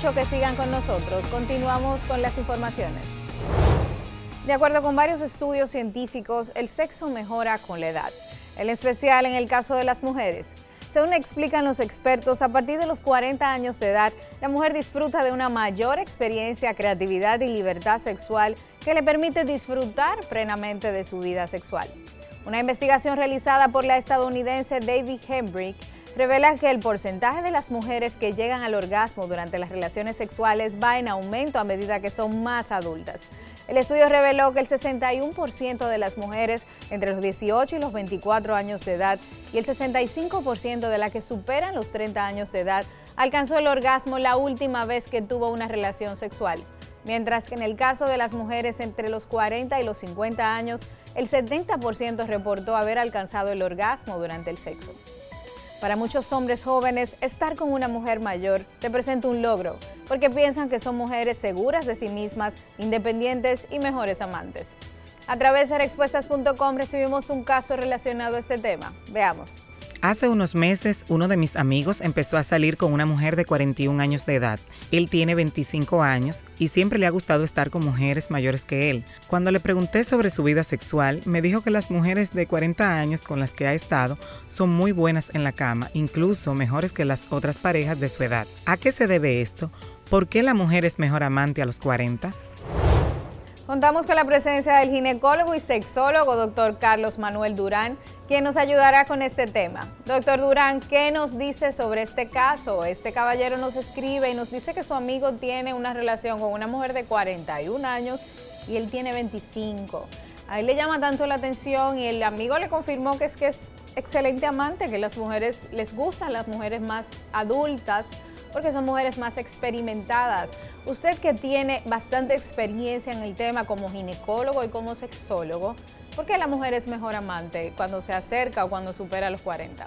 Mucho que sigan con nosotros. Continuamos con las informaciones. De acuerdo con varios estudios científicos, el sexo mejora con la edad, en especial en el caso de las mujeres. Según explican los expertos, a partir de los 40 años de edad, la mujer disfruta de una mayor experiencia, creatividad y libertad sexual que le permite disfrutar plenamente de su vida sexual. Una investigación realizada por la estadounidense David Hembrick revela que el porcentaje de las mujeres que llegan al orgasmo durante las relaciones sexuales va en aumento a medida que son más adultas. El estudio reveló que el 61% de las mujeres entre los 18 y los 24 años de edad y el 65% de las que superan los 30 años de edad alcanzó el orgasmo la última vez que tuvo una relación sexual, mientras que en el caso de las mujeres entre los 40 y los 50 años, el 70% reportó haber alcanzado el orgasmo durante el sexo. Para muchos hombres jóvenes, estar con una mujer mayor representa un logro, porque piensan que son mujeres seguras de sí mismas, independientes y mejores amantes. A través de respuestas.com recibimos un caso relacionado a este tema. Veamos. Hace unos meses, uno de mis amigos empezó a salir con una mujer de 41 años de edad. Él tiene 25 años y siempre le ha gustado estar con mujeres mayores que él. Cuando le pregunté sobre su vida sexual, me dijo que las mujeres de 40 años con las que ha estado son muy buenas en la cama, incluso mejores que las otras parejas de su edad. ¿A qué se debe esto? ¿Por qué la mujer es mejor amante a los 40? Contamos con la presencia del ginecólogo y sexólogo doctor Carlos Manuel Durán, quien nos ayudará con este tema. Doctor Durán, ¿qué nos dice sobre este caso? Este caballero nos escribe y nos dice que su amigo tiene una relación con una mujer de 41 años y él tiene 25. A él le llama tanto la atención y el amigo le confirmó que es que es excelente amante, que las mujeres les gustan las mujeres más adultas porque son mujeres más experimentadas. Usted que tiene bastante experiencia en el tema como ginecólogo y como sexólogo, ¿por qué la mujer es mejor amante cuando se acerca o cuando supera los 40?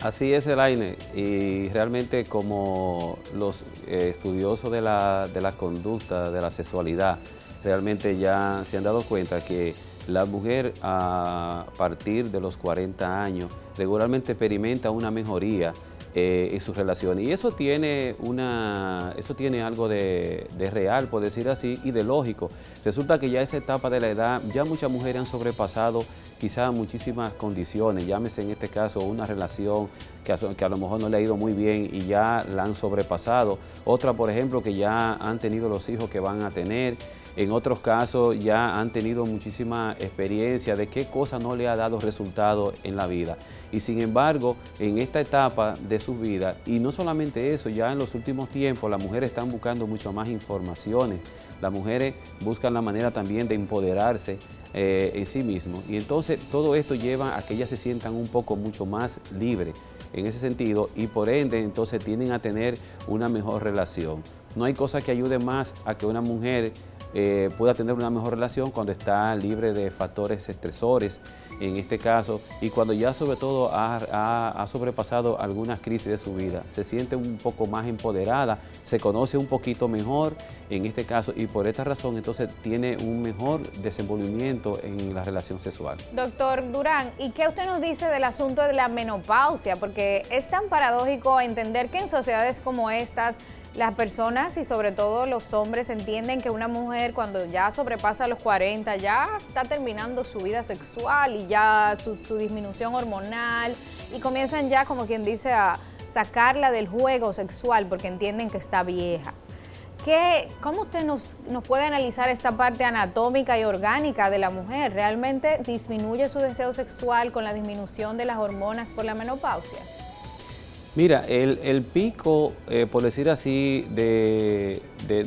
Así es, Elaine, y realmente como los eh, estudiosos de la, de la conducta, de la sexualidad, realmente ya se han dado cuenta que la mujer a partir de los 40 años regularmente experimenta una mejoría eh, en sus relaciones. Y eso tiene, una, eso tiene algo de, real, por decir así, y de lógico. Resulta que ya esa etapa de la edad, ya muchas mujeres han sobrepasado quizás muchísimas condiciones, llámese en este caso una relación que a, que a, lo mejor no le ha ido muy bien y ya la han sobrepasado. Otra, por ejemplo, que ya han tenido los hijos que van a tener. En otros casos ya han tenido muchísima experiencia de qué cosa no le ha dado resultado en la vida. Y sin embargo, en esta etapa de su vida, y no solamente eso, ya en los últimos tiempos las mujeres están buscando mucho más informaciones, las mujeres buscan la manera también de empoderarse eh, en sí mismos. Y entonces todo esto lleva a que ellas se sientan un poco mucho más libres en ese sentido y por ende entonces tienden a tener una mejor relación. No hay cosa que ayude más a que una mujer eh, pueda tener una mejor relación cuando está libre de factores estresores, en este caso, y cuando ya sobre todo ha, sobrepasado algunas crisis de su vida, se siente un poco más empoderada, se conoce un poquito mejor en este caso y por esta razón entonces tiene un mejor desenvolvimiento en la relación sexual. Doctor Durán, ¿y qué usted nos dice del asunto de la menopausia? Porque es tan paradójico entender que en sociedades como estas, las personas y sobre todo los hombres entienden que una mujer cuando ya sobrepasa los 40 ya está terminando su vida sexual y ya su, disminución hormonal y comienzan ya como quien dice a sacarla del juego sexual porque entienden que está vieja. ¿Qué, ¿Cómo usted nos, nos puede analizar esta parte anatómica y orgánica de la mujer? ¿Realmente disminuye su deseo sexual con la disminución de las hormonas por la menopausia? Mira, el, pico, eh, por decir así, de,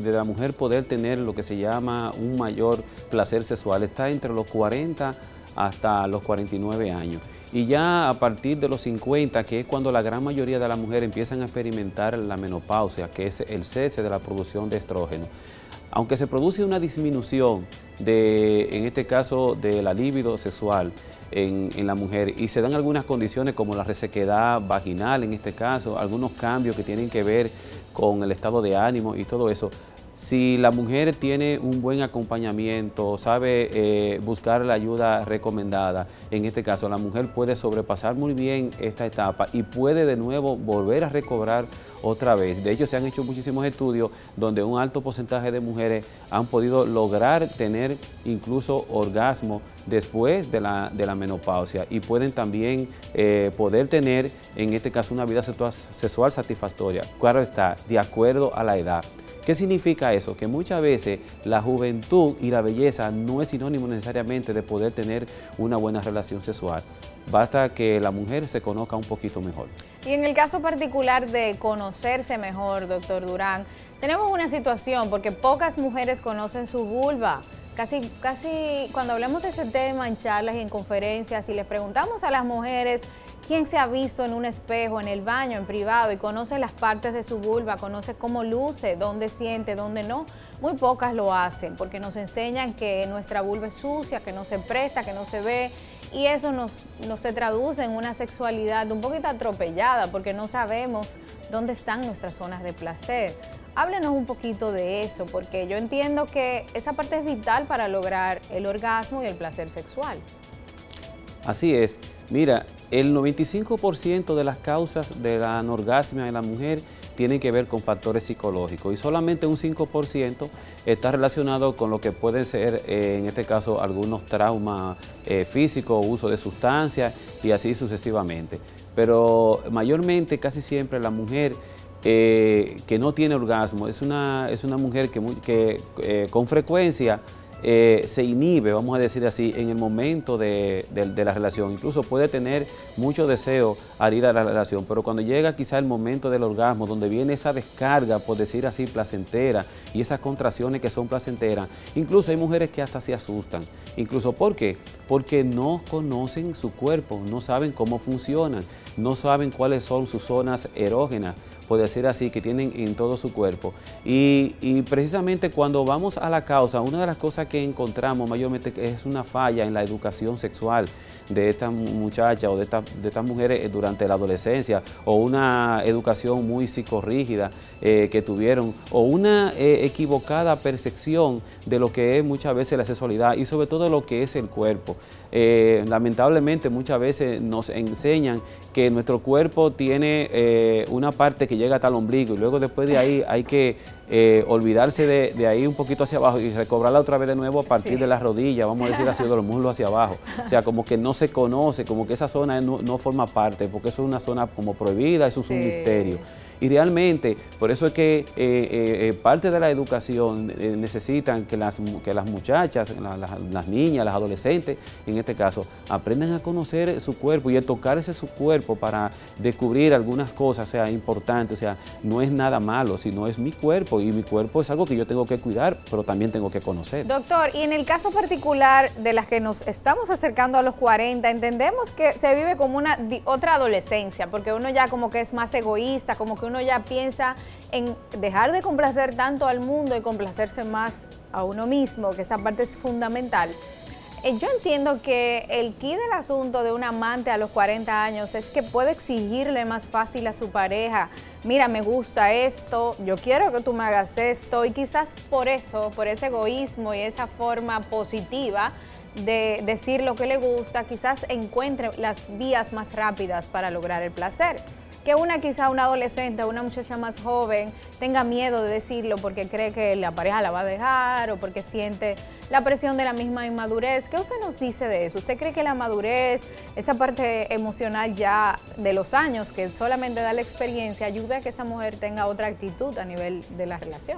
la mujer poder tener lo que se llama un mayor placer sexual está entre los 40 hasta los 49 años. Y ya a partir de los 50, que es cuando la gran mayoría de las mujeres empiezan a experimentar la menopausia, que es el cese de la producción de estrógeno, aunque se produce una disminución de, en este caso, de la libido sexual en, la mujer. Y se dan algunas condiciones como la resequedad vaginal en este caso, algunos cambios que tienen que ver con el estado de ánimo y todo eso, si la mujer tiene un buen acompañamiento, sabe eh, buscar la ayuda recomendada, en este caso la mujer puede sobrepasar muy bien esta etapa y puede de nuevo volver a recobrar otra vez. De hecho, se han hecho muchísimos estudios donde un alto porcentaje de mujeres han podido lograr tener incluso orgasmo después de la, menopausia y pueden también eh, poder tener, en este caso, una vida sexual satisfactoria. Claro está, de acuerdo a la edad. ¿Qué significa eso? Que muchas veces la juventud y la belleza no es sinónimo necesariamente de poder tener una buena relación sexual. Basta que la mujer se conozca un poquito mejor. Y en el caso particular de conocerse mejor, doctor Durán, tenemos una situación porque pocas mujeres conocen su vulva. Casi, casi cuando hablamos de ese tema en charlas y en conferencias y les preguntamos a las mujeres ¿Quién se ha visto en un espejo, en el baño, en privado y conoce las partes de su vulva, conoce cómo luce, dónde siente, dónde no? Muy pocas lo hacen porque nos enseñan que nuestra vulva es sucia, que no se presta, que no se ve y eso nos, se traduce en una sexualidad un poquito atropellada porque no sabemos dónde están nuestras zonas de placer. Háblenos un poquito de eso, porque yo entiendo que esa parte es vital para lograr el orgasmo y el placer sexual. Así es. Mira, el 95% de las causas de la anorgasmia en la mujer tienen que ver con factores psicológicos y solamente un 5% está relacionado con lo que pueden ser, eh, en este caso, algunos traumas eh, físicos, uso de sustancias y así sucesivamente. Pero mayormente, casi siempre, la mujer eh, que no tiene orgasmo es una, es una mujer que, que con frecuencia eh, se inhibe, vamos a decir así, en el momento de, la relación. Incluso puede tener mucho deseo al ir a la relación, pero cuando llega quizá el momento del orgasmo, donde viene esa descarga, por decir así, placentera, y esas contracciones que son placenteras, incluso hay mujeres que hasta se asustan. Incluso, ¿por qué? Porque no conocen su cuerpo, no saben cómo funcionan, no saben cuáles son sus zonas erógenas puede ser así, que tienen en todo su cuerpo. Y, precisamente cuando vamos a la causa, una de las cosas que encontramos mayormente es una falla en la educación sexual de estas muchachas o de, estas mujeres eh, durante la adolescencia, o una educación muy psicorrígida eh, que tuvieron, o una eh, equivocada percepción de lo que es muchas veces la sexualidad y sobre todo lo que es el cuerpo. lamentablemente muchas veces nos enseñan que nuestro cuerpo tiene una parte que llega hasta el ombligo y luego después de ahí hay que eh, olvidarse de, ahí un poquito hacia abajo y recobrarla otra vez de nuevo a partir de las rodillas, vamos a decir así, de los muslos hacia abajo. O sea, como que no se conoce, como que esa zona no, forma parte, porque eso es una zona como prohibida, eso es un misterio. Y realmente, por eso es que eh, eh, parte de la educación necesitan que las, que las muchachas, las, niñas, las adolescentes, en este caso, aprendan a conocer su cuerpo y a tocarse su cuerpo para descubrir algunas cosas, sea, importantes. O sea, no es nada malo, sino es mi cuerpo y mi cuerpo es algo que yo tengo que cuidar, pero también tengo que conocer. Doctor, y en el caso particular de las que nos estamos acercando a los 40, entendemos que se vive como una otra adolescencia, porque uno ya como que es más egoísta, como que ya piensa en dejar de complacer tanto al mundo y complacerse más a uno mismo, que esa parte es fundamental. Eh, yo entiendo que el key del asunto de un amante a los 40 años es que puede exigirle más fácil a su pareja, mira, me gusta esto, yo quiero que tú me hagas esto, y quizás por eso, por ese egoísmo y esa forma positiva de decir lo que le gusta, quizás encuentre las vías más rápidas para lograr el placer que una quizá una adolescente una muchacha más joven tenga miedo de decirlo porque cree que la pareja la va a dejar o porque siente la presión de la misma inmadurez. ¿Qué usted nos dice de eso? ¿Usted cree que la madurez, esa parte emocional ya de los años que solamente da la experiencia, ayuda a que esa mujer tenga otra actitud a nivel de la relación?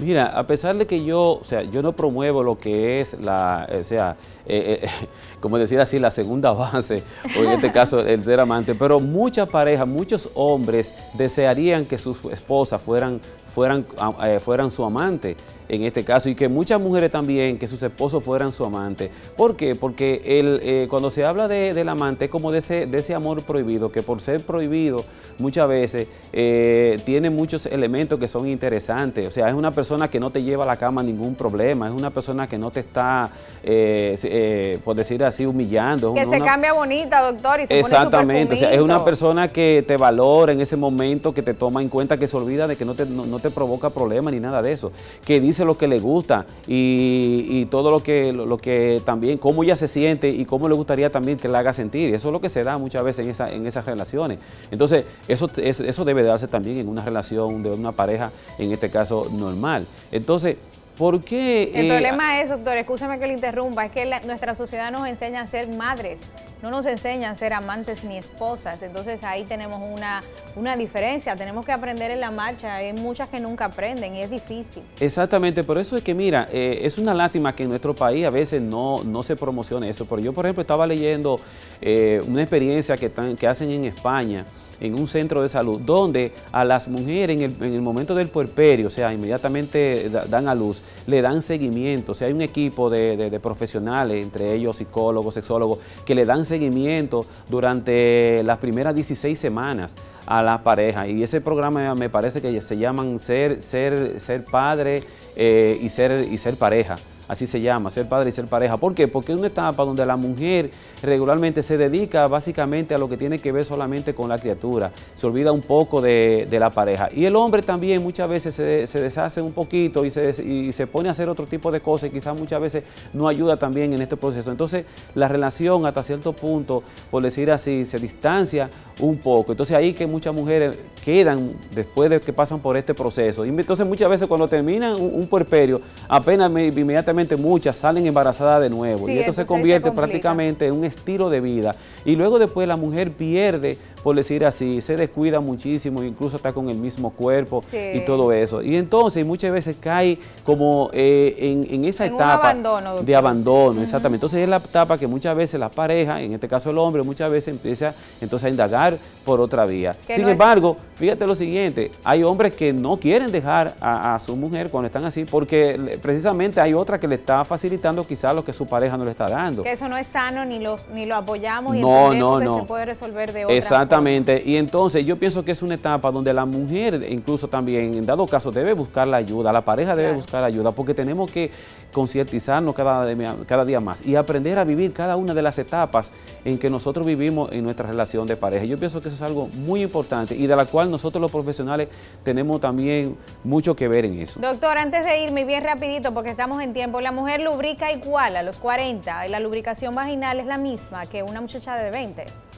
Mira, a pesar de que yo, o sea, yo no promuevo lo que es la, o sea, eh, eh, como decir así, la segunda base, o en este caso el ser amante, pero muchas parejas, muchos hombres desearían que sus esposas fueran, fueran, eh, fueran su amante. En este caso, y que muchas mujeres también, que sus esposos fueran su amante. ¿Por qué? Porque el, eh, cuando se habla de, del amante es como de ese, de ese amor prohibido, que por ser prohibido muchas veces eh, tiene muchos elementos que son interesantes. O sea, es una persona que no te lleva a la cama ningún problema, es una persona que no te está, eh, por decir así, humillando. Que se cambia bonita, doctor, y se Exactamente, o sea, es una persona que te valora en ese momento, que te toma en cuenta, que se olvida de que no te, no te provoca problemas ni nada de eso, que dice lo que le gusta y, todo lo que, lo, que también, cómo ella se siente y cómo le gustaría también que la haga sentir. Eso es lo que se da muchas veces en, esa, en esas relaciones. Entonces, eso, eso debe darse también en una relación de una pareja, en este caso normal. Entonces, ¿Por qué? El eh, problema es, doctor, escúchame que le interrumpa, es que nuestra sociedad nos enseña a ser madres, no nos enseña a ser amantes ni esposas. Entonces ahí tenemos una, una diferencia, tenemos que aprender en la marcha. Hay muchas que nunca aprenden y es difícil. Exactamente, por eso es que mira, eh, es una lástima que en nuestro país a veces no, no se promocione eso. Pero yo, por ejemplo, estaba leyendo eh, una experiencia que, que hacen en España en un centro de salud, donde a las mujeres en el, momento del puerperio, o sea, inmediatamente dan a luz, le dan seguimiento. O sea, hay un equipo de, profesionales, entre ellos psicólogos, sexólogos, que le dan seguimiento durante las primeras 16 semanas a la pareja. Y ese programa me parece que se llaman Ser, ser, ser Padre eh, y, ser, y Ser Pareja así se llama, ser padre y ser pareja. ¿Por qué? Porque es una etapa donde la mujer regularmente se dedica básicamente a lo que tiene que ver solamente con la criatura, se olvida un poco de, la pareja. Y el hombre también muchas veces se, deshace un poquito y se, y se, pone a hacer otro tipo de cosas y quizás muchas veces no ayuda también en este proceso. Entonces la relación hasta cierto punto, por decir así, se distancia un poco. Entonces ahí que muchas mujeres quedan después de que pasan por este proceso. Y entonces muchas veces cuando terminan un, un puerperio, apenas inmediatamente muchas salen embarazadas de nuevo y esto se convierte prácticamente en un estilo de vida. Y luego después la mujer pierde por decir así, se descuida muchísimo, incluso está con el mismo cuerpo y todo eso. Y entonces muchas veces cae como eh, en, esa etapa de abandono, exactamente. Entonces es la etapa que muchas veces la pareja, en este caso el hombre, muchas veces empieza entonces a indagar por otra vía. Sin embargo, fíjate lo siguiente, hay hombres que no quieren dejar a, su mujer cuando están así porque precisamente hay otra que le está facilitando quizás lo que su pareja no le está dando. Que eso no es sano ni, los, ni lo apoyamos y no, no, no. se puede resolver de otra Exactamente. Exactamente, y entonces yo pienso que es una etapa donde la mujer incluso también, en dado caso, debe buscar la ayuda, la pareja debe buscar la ayuda, porque tenemos que concientizarnos cada, cada día más y aprender a vivir cada una de las etapas en que nosotros vivimos en nuestra relación de pareja. Yo pienso que eso es algo muy importante y de la cual nosotros los profesionales tenemos también mucho que ver en eso. Doctor, antes de irme bien rapidito, porque estamos en tiempo, la mujer lubrica igual a los 40 y la lubricación vaginal es la misma que una muchacha de 20.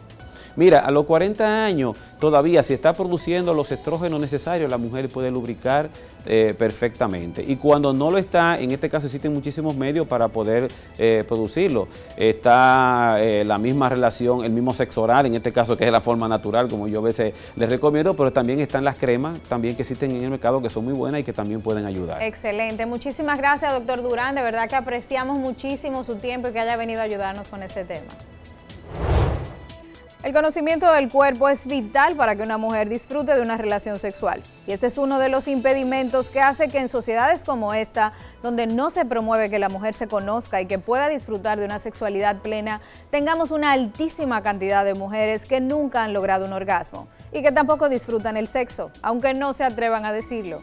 Mira, a los 40 años todavía si está produciendo los estrógenos necesarios, la mujer puede lubricar eh, perfectamente. Y cuando no lo está, en este caso existen muchísimos medios para poder eh, producirlo. Está eh, la misma relación, el mismo sexo oral, en este caso que es la forma natural, como yo a veces les recomiendo, pero también están las cremas, también que existen en el mercado, que son muy buenas y que también pueden ayudar. Excelente. Muchísimas gracias, doctor Durán. De verdad que apreciamos muchísimo su tiempo y que haya venido a ayudarnos con este tema. El conocimiento del cuerpo es vital para que una mujer disfrute de una relación sexual. Y este es uno de los impedimentos que hace que en sociedades como esta, donde no se promueve que la mujer se conozca y que pueda disfrutar de una sexualidad plena, tengamos una altísima cantidad de mujeres que nunca han logrado un orgasmo y que tampoco disfrutan el sexo, aunque no se atrevan a decirlo.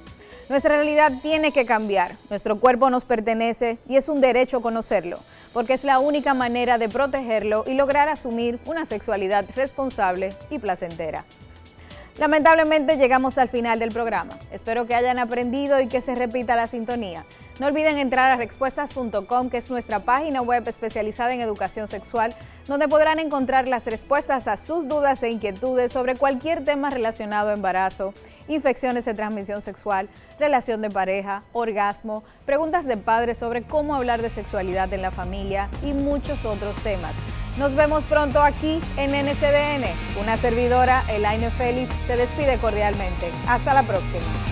Nuestra realidad tiene que cambiar. Nuestro cuerpo nos pertenece y es un derecho conocerlo, porque es la única manera de protegerlo y lograr asumir una sexualidad responsable y placentera. Lamentablemente llegamos al final del programa. Espero que hayan aprendido y que se repita la sintonía. No olviden entrar a respuestas.com, que es nuestra página web especializada en educación sexual, donde podrán encontrar las respuestas a sus dudas e inquietudes sobre cualquier tema relacionado a embarazo, infecciones de transmisión sexual, relación de pareja, orgasmo, preguntas de padres sobre cómo hablar de sexualidad en la familia y muchos otros temas. Nos vemos pronto aquí en NCDN. Una servidora, Elaine Félix, se despide cordialmente. Hasta la próxima.